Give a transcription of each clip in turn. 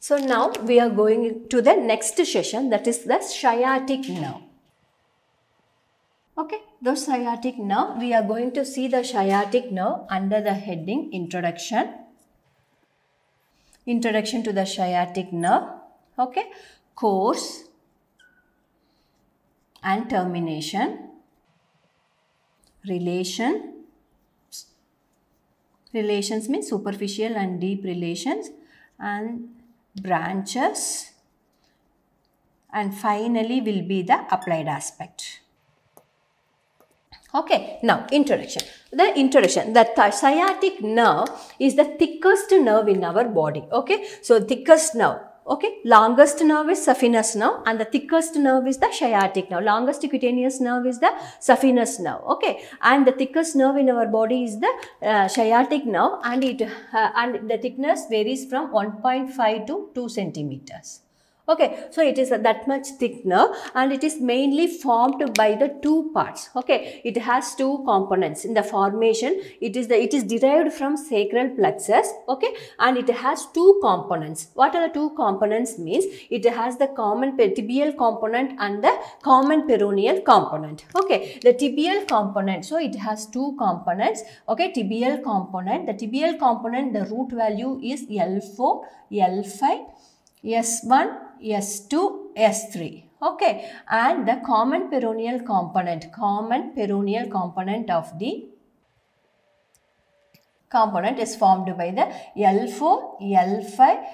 So now we are going to the next session that is the sciatic nerve. Okay, the sciatic nerve, we are going to see the sciatic nerve under the heading introduction. Introduction to the sciatic nerve. Okay, course and termination, relation. Relations means superficial and deep relations and branches and finally will be the applied aspect. Okay, now introduction. The introduction, the sciatic nerve is the thickest nerve in our body. Okay, so thickest nerve. Okay, longest nerve is saphenous nerve and the thickest nerve is the sciatic nerve. Longest cutaneous nerve is the saphenous nerve. Okay, and the thickest nerve in our body is the uh, sciatic nerve and it uh, and the thickness varies from 1.5 to 2 centimeters. Okay, so it is that much thick nerve and it is mainly formed by the two parts. Okay, it has two components in the formation. It is the it is derived from sacral plexus. Okay, and it has two components. What are the two components? Means it has the common tibial component and the common peroneal component. Okay, the tibial component. So it has two components. Okay, tibial component. The tibial component, the root value is L4, L5. S1, S2, S3. Okay, and the common peroneal component, common peroneal component of the component is formed by the L4, L5,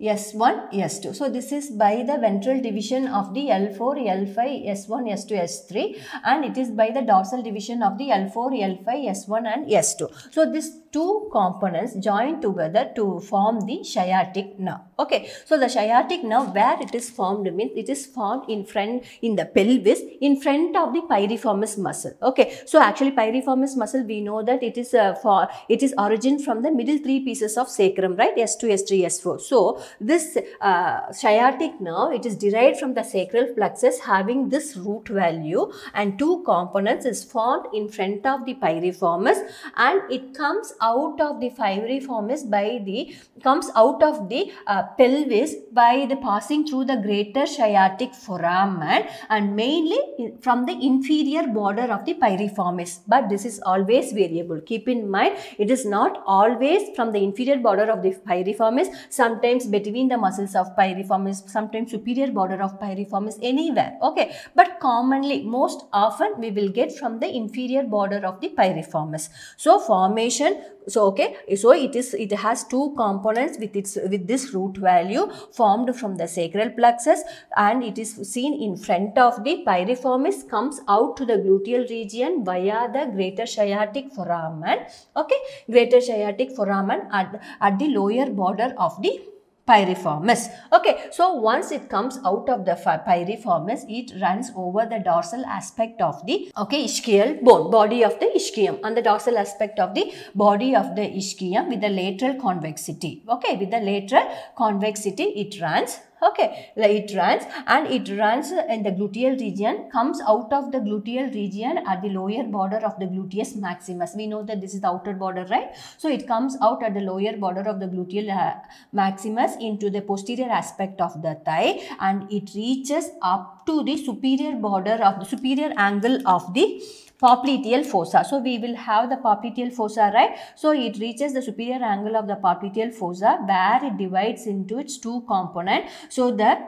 S1, S2. So, this is by the ventral division of the L4, L5, S1, S2, S3 and it is by the dorsal division of the L4, L5, S1 and S2. So, these two components join together to form the sciatic nerve. Okay. So, the sciatic nerve where it is formed means it is formed in front in the pelvis in front of the piriformis muscle. Okay. So, actually piriformis muscle we know that it is uh, for it is origin from the middle three pieces of sacrum right S2, S3, S4. So, this uh, sciatic nerve it is derived from the sacral plexus having this root value and two components is formed in front of the piriformis and it comes out of the piriformis by the comes out of the uh, pelvis by the passing through the greater sciatic foramen and mainly from the inferior border of the piriformis. But this is always variable. Keep in mind it is not always from the inferior border of the piriformis sometimes between the muscles of piriformis sometimes superior border of piriformis anywhere. Okay. But commonly most often we will get from the inferior border of the piriformis. So formation so okay. So it is it has two components with its with this root value formed from the sacral plexus and it is seen in front of the piriformis comes out to the gluteal region via the greater sciatic foramen. Okay. Greater sciatic foramen at, at the lower border of the piriformis. Okay, so once it comes out of the piriformis, it runs over the dorsal aspect of the okay ischial bone, body of the ischium, and the dorsal aspect of the body of the ischium with the lateral convexity. Okay, with the lateral convexity, it runs okay it runs and it runs in the gluteal region comes out of the gluteal region at the lower border of the gluteus maximus. We know that this is the outer border right? So it comes out at the lower border of the gluteal uh, maximus into the posterior aspect of the thigh and it reaches up to the superior border of the superior angle of the popliteal fossa. So, we will have the popliteal fossa, right? So, it reaches the superior angle of the popliteal fossa where it divides into its two component. So, the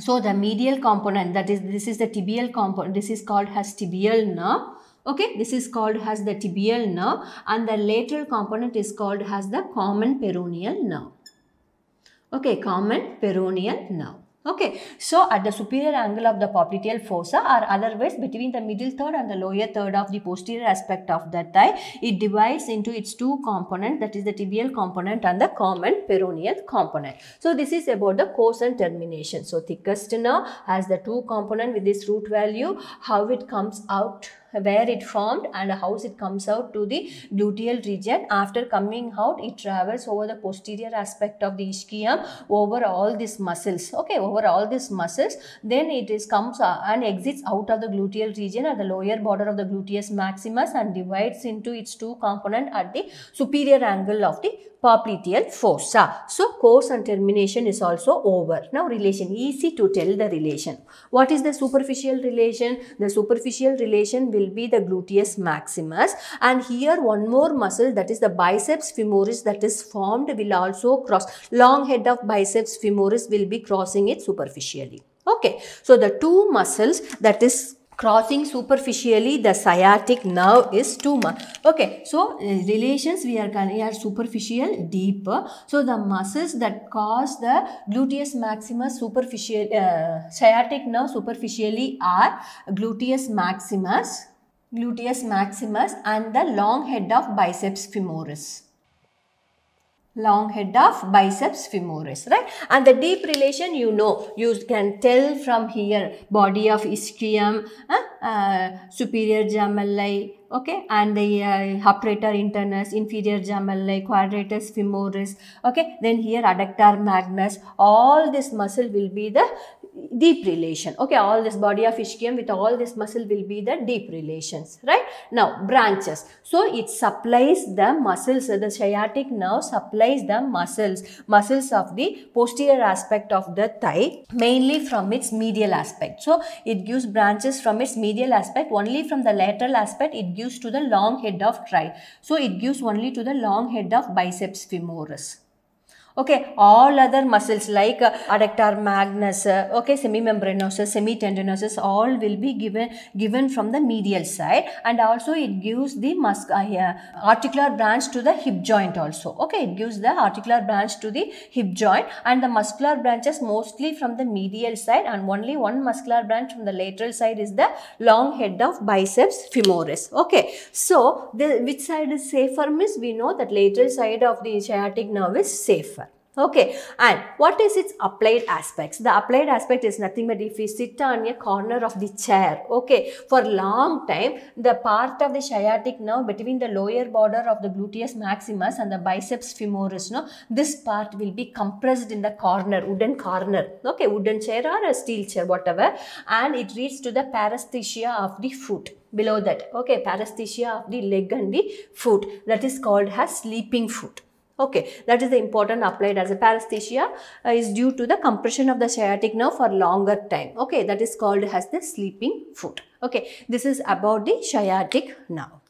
so the medial component that is this is the tibial component this is called as tibial nerve okay this is called as the tibial nerve and the lateral component is called as the common peroneal nerve okay common peroneal nerve Okay, so at the superior angle of the popliteal fossa or otherwise between the middle third and the lower third of the posterior aspect of the thigh, it divides into its two components that is the tibial component and the common peroneal component. So this is about the course and termination. So thickest nerve has the two component with this root value, how it comes out where it formed and how it comes out to the gluteal region. After coming out, it travels over the posterior aspect of the ischium over all these muscles. Okay, over all these muscles. Then it is comes uh, and exits out of the gluteal region at the lower border of the gluteus maximus and divides into its two component at the superior angle of the popliteal fossa. So, course and termination is also over. Now, relation easy to tell the relation. What is the superficial relation? The superficial relation will be the gluteus maximus and here one more muscle that is the biceps femoris that is formed will also cross. Long head of biceps femoris will be crossing it superficially. Okay. So, the two muscles that is crossing superficially the sciatic nerve is tumor okay so uh, relations we are we are superficial deep so the muscles that cause the gluteus maximus superficial uh, sciatic nerve superficially are gluteus maximus gluteus maximus and the long head of biceps femoris. Long head of biceps femoris right? And the deep relation you know you can tell from here body of ischium uh, uh, superior gemelli okay? And the uh, internus inferior gemelli quadratus femoris okay? Then here adductor magnus all this muscle will be the deep relation. Okay all this body of ischium with all this muscle will be the deep relations right? Now branches. So it supplies the muscles. The sciatic nerve supplies the muscles muscles of the posterior aspect of the thigh mainly from its medial aspect. So it gives branches from its medial aspect. Only from the lateral aspect it gives to the long head of tri so it gives only to the long head of biceps femoris okay all other muscles like uh, adductor magnus uh, okay semimembranosus semitendinosus all will be given given from the medial side. And also it gives the mus uh, articular branch to the hip joint also. Okay it gives the articular branch to the hip joint. And the muscular branches mostly from the medial side and only one muscular branch from the lateral side is the long head of biceps femoris. Okay so the which side is safer means we know that lateral side of the sciatic nerve is safer Okay, and what is its applied aspects? The applied aspect is nothing but if we sit on a corner of the chair, okay, for long time, the part of the sciatic nerve between the lower border of the gluteus maximus and the biceps femoris, no, this part will be compressed in the corner, wooden corner, okay, wooden chair or a steel chair, whatever, and it reaches to the paresthesia of the foot below that, okay, paresthesia of the leg and the foot, that is called as sleeping foot. Okay, that is the important applied as a paresthesia uh, is due to the compression of the sciatic nerve for longer time. Okay, that is called as the sleeping foot. Okay, this is about the sciatic nerve.